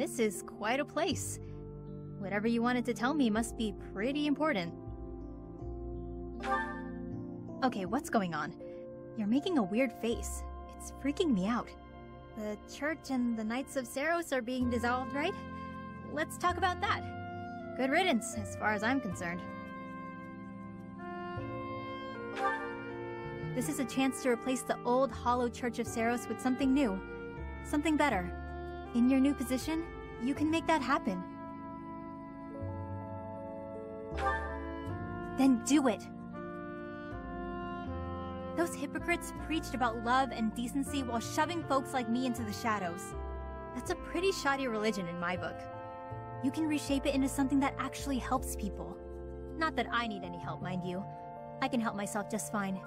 This is quite a place. Whatever you wanted to tell me must be pretty important. Okay, what's going on? You're making a weird face. It's freaking me out. The church and the Knights of Seiros are being dissolved, right? Let's talk about that. Good riddance, as far as I'm concerned. This is a chance to replace the old hollow Church of Seiros with something new. Something better. In your new position, you can make that happen. Then do it! Those hypocrites preached about love and decency while shoving folks like me into the shadows. That's a pretty shoddy religion in my book. You can reshape it into something that actually helps people. Not that I need any help, mind you. I can help myself just fine.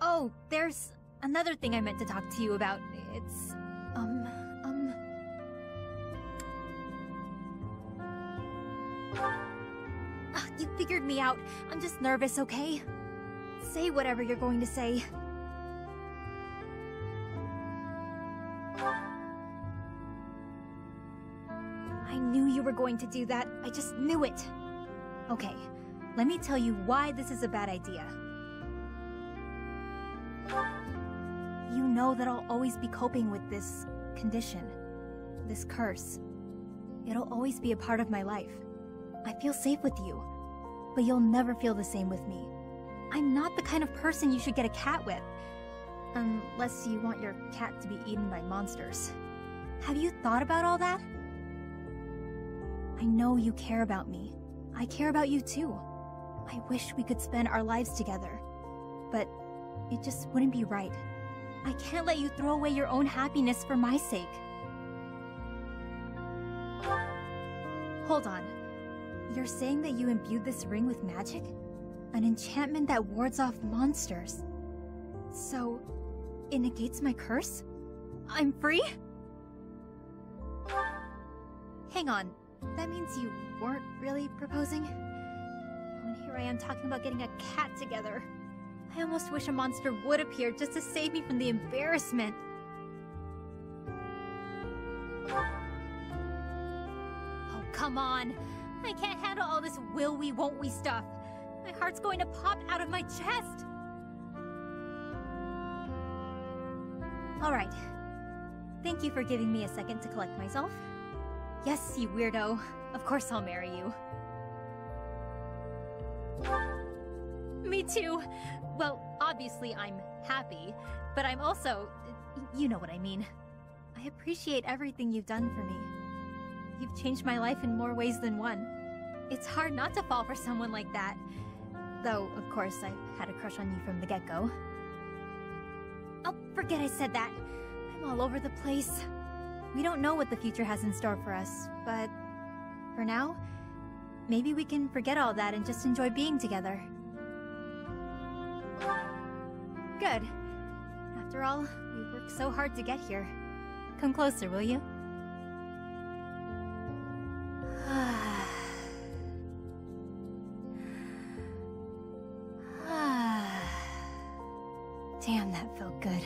Oh, there's another thing I meant to talk to you about. It's, um, um... Ah, you figured me out. I'm just nervous, okay? Say whatever you're going to say. I knew you were going to do that. I just knew it. Okay, let me tell you why this is a bad idea. You know that I'll always be coping with this condition, this curse. It'll always be a part of my life. I feel safe with you, but you'll never feel the same with me. I'm not the kind of person you should get a cat with. Unless you want your cat to be eaten by monsters. Have you thought about all that? I know you care about me. I care about you too. I wish we could spend our lives together. But it just wouldn't be right. I can't let you throw away your own happiness for my sake. Hold on. You're saying that you imbued this ring with magic? An enchantment that wards off monsters. So, it negates my curse? I'm free? Hang on, that means you weren't really proposing? Oh, here I am talking about getting a cat together. I almost wish a monster would appear just to save me from the embarrassment. Oh, come on. I can't handle all this will we, won't we stuff. My heart's going to pop out of my chest. Alright. Thank you for giving me a second to collect myself. Yes, you weirdo. Of course I'll marry you. Me too. Well, obviously I'm happy, but I'm also... You know what I mean. I appreciate everything you've done for me. You've changed my life in more ways than one. It's hard not to fall for someone like that. Though, of course, I've had a crush on you from the get-go. I'll forget I said that. I'm all over the place. We don't know what the future has in store for us, but... For now, maybe we can forget all that and just enjoy being together. Good. After all, we worked so hard to get here. Come closer, will you? Damn, that felt good.